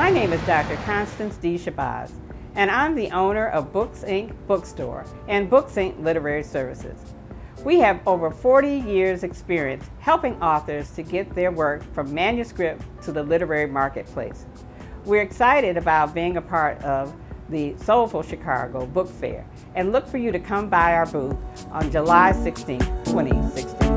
My name is Dr. Constance D. Shabazz, and I'm the owner of Books Ink Bookstore and Books Ink Literary Services. We have over 40 years experience helping authors to get their work from manuscript to the literary marketplace. We're excited about being a part of the Soulful Chicago Book Fair and look for you to come by our booth on July 16, 2016.